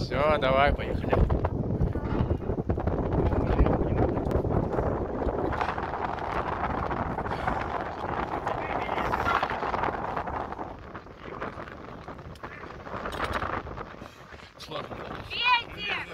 Все, давай, поехали. Сложно. Ветер!